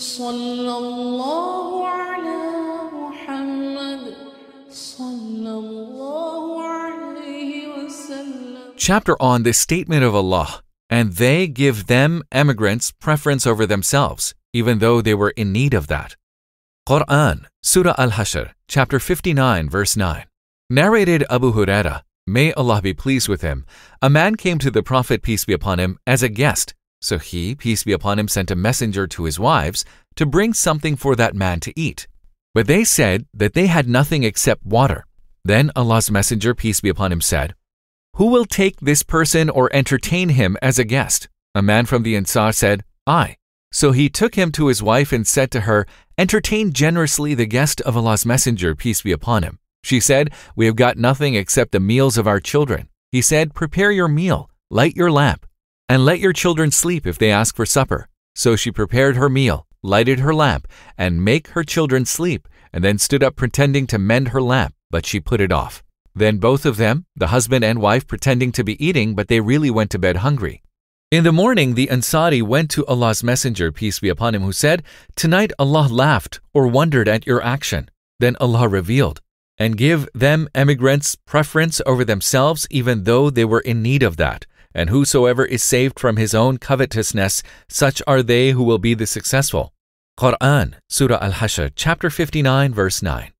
صلى الله على محمد صلى الله عليه وسلم Chapter on the statement of Allah, and they give them emigrants preference over themselves, even though they were in need of that. Quran, Surah Al Hashr, chapter 59, verse 9. Narrated Abu Huraira, may Allah be pleased with him, a man came to the Prophet, peace be upon him, as a guest. so he, peace be upon him, sent a messenger to his wives to bring something for that man to eat. But they said that they had nothing except water. Then Allah's messenger, peace be upon him, said, Who will take this person or entertain him as a guest? A man from the Ansar said, I. So he took him to his wife and said to her, Entertain generously the guest of Allah's messenger, peace be upon him. She said, We have got nothing except the meals of our children. He said, Prepare your meal, light your lamp, and let your children sleep if they ask for supper. So she prepared her meal, lighted her lamp, and make her children sleep, and then stood up pretending to mend her lamp, but she put it off. Then both of them, the husband and wife, pretending to be eating, but they really went to bed hungry. In the morning, the Ansari went to Allah's Messenger, peace be upon him, who said, Tonight Allah laughed or wondered at your action. Then Allah revealed, and give them emigrants preference over themselves, even though they were in need of that. And whosoever is saved from his own covetousness, such are they who will be the successful. Quran, Surah Al Hashr, chapter 59, verse 9.